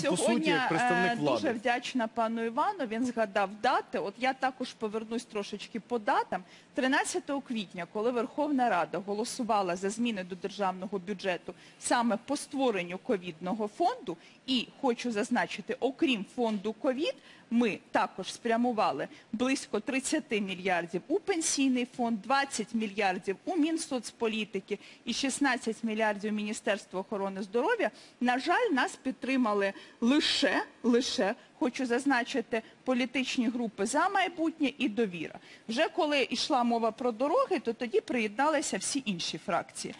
по суті, Сьогодні представник е, влади. дуже вдячна пану Івану. Він згадав дати. От я також повернусь трошечки по датам. 13 квітня, коли Верховна Рада голосувала за зміни до державного бюджету саме по створенню ковідного фонду, і хочу зазначити, окрім фонду ковід, ми також спрямували близько 30 мільярдів у пенсійний фонд, 20 мільярдів у Мінсоцполітики і 16 мільярдів у Міністерство охорони здоров'я. На жаль, нас підтримали лише, лише, хочу зазначити, політичні групи «За майбутнє» і «Довіра». Вже коли йшла мова про дороги, то тоді приєдналися всі інші фракції.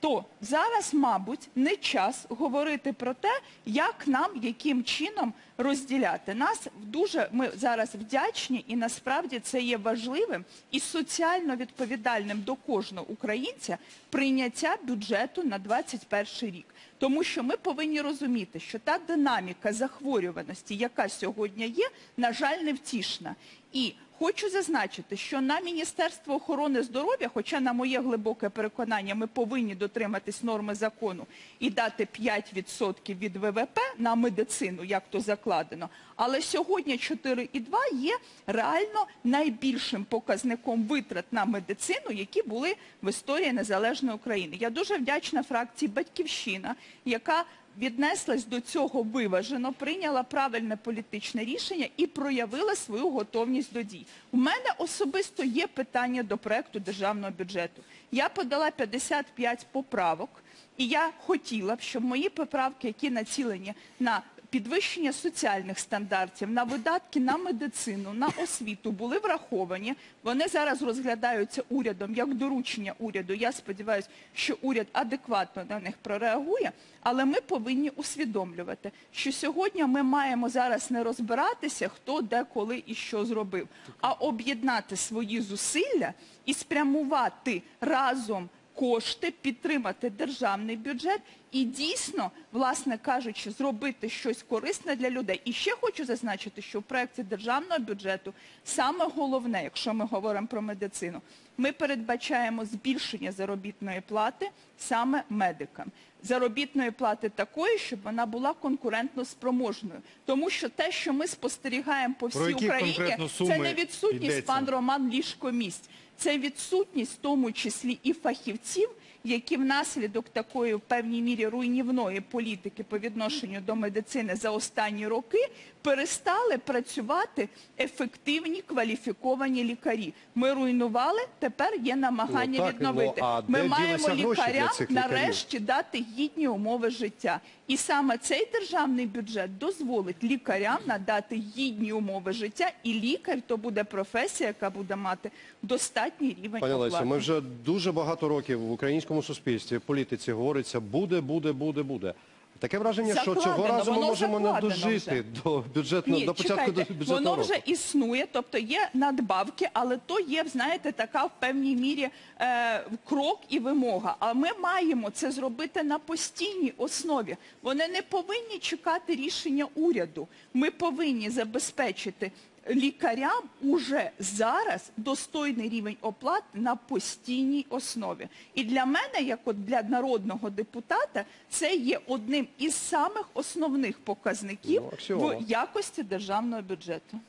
То зараз, мабуть, не час говорити про те, як нам, яким чином розділяти. Нас дуже ми зараз вдячні, і насправді це є важливим і соціально відповідальним до кожного українця прийняття бюджету на 2021 рік. Тому що ми повинні розуміти, що та динаміка захворюваності, яка сьогодні є, на жаль, невтішна. І Хочу зазначити, що на Міністерство охорони здоров'я, хоча на моє глибоке переконання, ми повинні дотриматись норми закону і дати 5% від ВВП на медицину, як то закладено. Але сьогодні 4,2 є реально найбільшим показником витрат на медицину, які були в історії незалежної України. Я дуже вдячна фракції Батьківщина, яка віднеслась до цього виважено, прийняла правильне політичне рішення і проявила свою готовність до дій. У мене особисто є питання до проекту державного бюджету. Я подала 55 поправок, і я хотіла б, щоб мої поправки, які націлені на підвищення соціальних стандартів, на видатки на медицину, на освіту були враховані. Вони зараз розглядаються урядом як доручення уряду. Я сподіваюся, що уряд адекватно на них прореагує. Але ми повинні усвідомлювати, що сьогодні ми маємо зараз не розбиратися, хто де, коли і що зробив, а об'єднати свої зусилля і спрямувати разом кошти, підтримати державний бюджет і дійсно, власне кажучи, зробити щось корисне для людей. І ще хочу зазначити, що в проєкті державного бюджету саме головне, якщо ми говоримо про медицину, ми передбачаємо збільшення заробітної плати саме медикам. Заробітної плати такої, щоб вона була конкурентно спроможною. Тому що те, що ми спостерігаємо по всій Україні, це не відсутність йдеться? пан Роман ліжкомісць. Це відсутність, в тому числі і фахівців, які внаслідок такої в певній мірі руйнівної політики по відношенню до медицини за останні роки перестали працювати ефективні кваліфіковані лікарі. Ми руйнували, тепер є намагання Ну, так, відновити. ну, Ми маємо лікарям нарешті дати гідні умови життя. І саме цей державний бюджет дозволить лікарям надати гідні умови життя, і лікар то буде професія, яка буде мати достатній рівень Пані Лесі, ми вже дуже багато років в українському суспільстві, в політиці говориться буде, буде, буде, буде. Таке враження, що цього разу ми воно можемо не закладено дожити вже. до бюджетного Ні, до початку чекайте, до бюджетного воно року. вже існує, тобто є надбавки, але то є, знаєте, така в певній мірі е, крок і вимога. А ми маємо це зробити на постійній основі. Вони не повинні чекати рішення уряду. Ми повинні забезпечити лікарям уже зараз достойний рівень оплат на постійній основі. І для мене, як от для народного депутата, це є одним із самих основних показників Ну, в якості державного бюджету.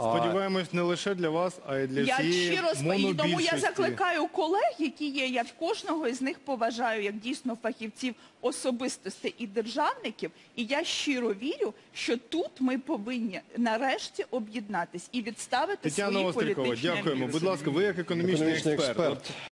Сподіваємось, не лише для вас, а й для Я всієї щиро сп- і тому я монобільшості. закликаю колег, які є. Я кожного із них поважаю як дійсно фахівців особистостей і державників. І я щиро вірю, що тут ми повинні нарешті об'єднатись і відставити Тетяна свої Острікова, політичні дякуємо. амбіції. Будь ласка, ви як економічний, Економічний експерт.